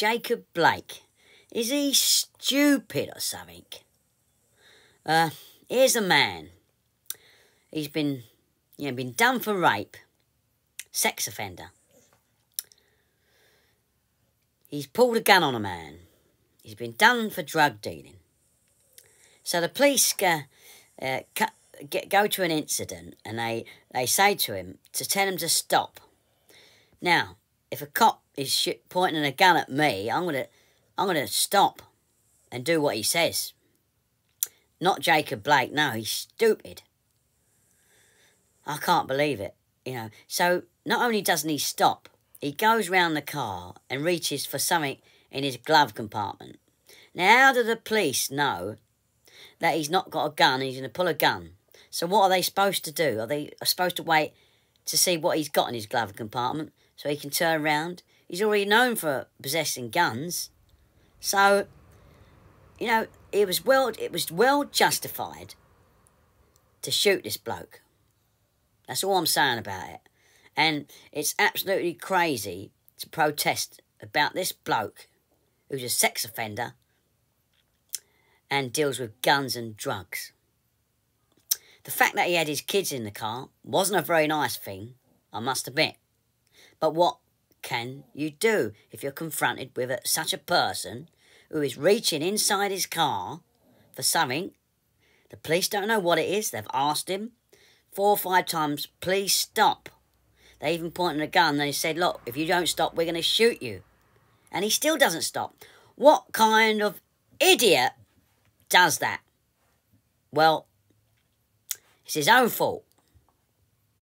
Jacob Blake. Is he stupid or something? Uh, here's a man. He's been, you know, been done for rape, sex offender. He's pulled a gun on a man. He's been done for drug dealing. So the police uh, uh, get, go to an incident and they, they say to him to tell him to stop. Now, if a cop is pointing a gun at me, I'm gonna I'm gonna stop and do what he says. Not Jacob Blake. No, he's stupid. I can't believe it. You know. So not only doesn't he stop, he goes round the car and reaches for something in his glove compartment. Now, how do the police know that he's not got a gun? He's going to pull a gun. So what are they supposed to do? Are they supposed to wait to see what he's got in his glove compartment so he can turn around? He's already known for possessing guns. So, you know, it was well it was well justified to shoot this bloke. That's all I'm saying about it. And it's absolutely crazy to protest about this bloke who's a sex offender and deals with guns and drugs. The fact that he had his kids in the car wasn't a very nice thing, I must admit. But what can you do if you're confronted with a, such a person who is reaching inside his car for something? The police don't know what it is. They've asked him four or five times, please stop. They even pointed a gun they said, look, if you don't stop, we're going to shoot you. And he still doesn't stop. What kind of idiot does that? Well, it's his own fault.